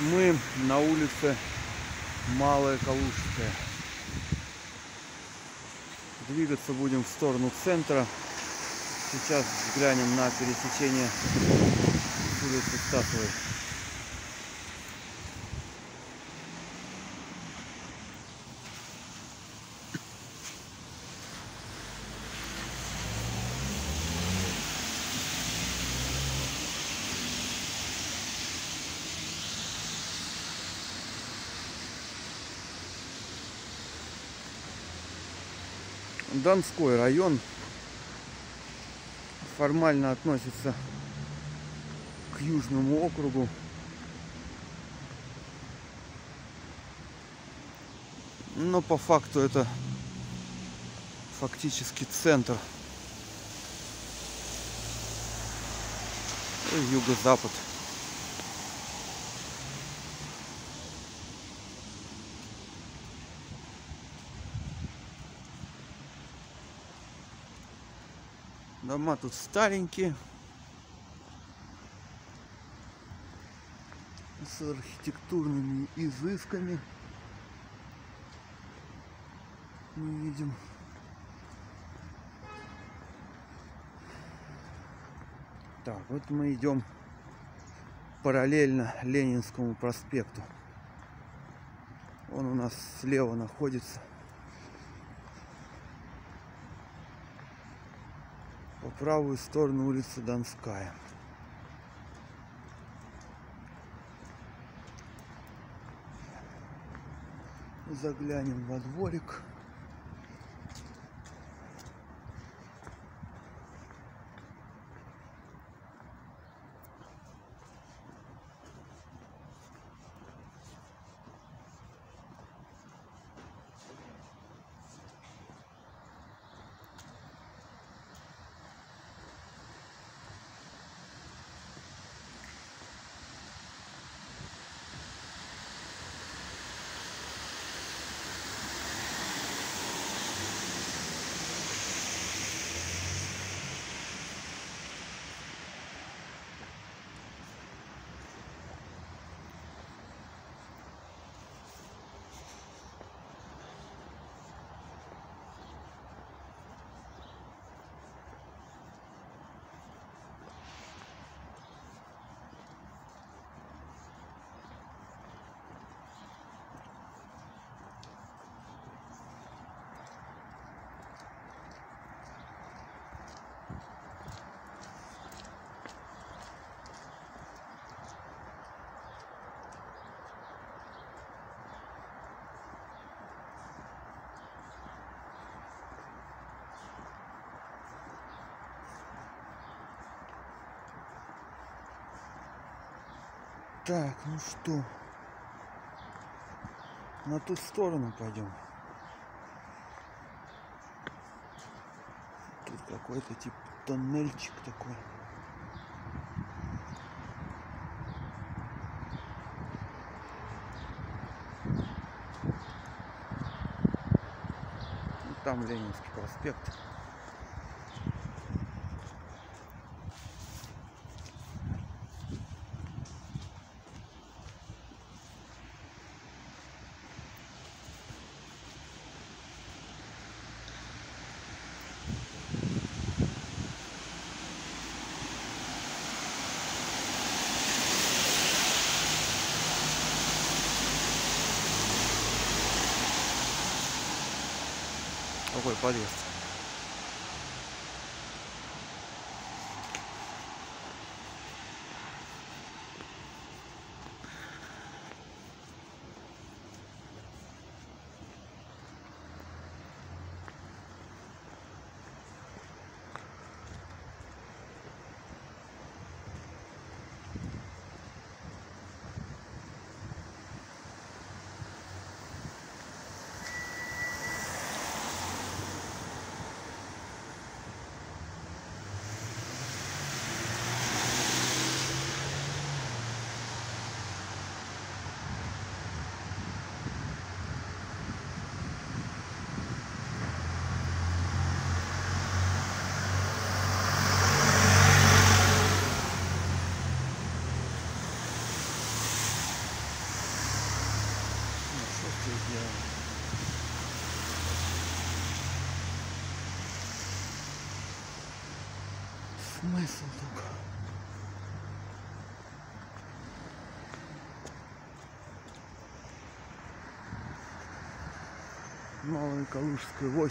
Мы на улице Малая Калужская. Двигаться будем в сторону центра. Сейчас взглянем на пересечение улицы Статуи. Донской район формально относится к Южному округу. Но по факту это фактически центр юго-запад. Дома тут старенькие. С архитектурными изысками. Мы видим. Так, вот мы идем параллельно Ленинскому проспекту. Он у нас слева находится. По правую сторону улица Донская. Заглянем во дворик. Так, ну что, на ту сторону пойдем. Тут какой-то типа тоннельчик такой. Ну, Там Ленинский проспект. 我会れバ。Подъезд? сделано. Смысл только. Новая Калужская 8.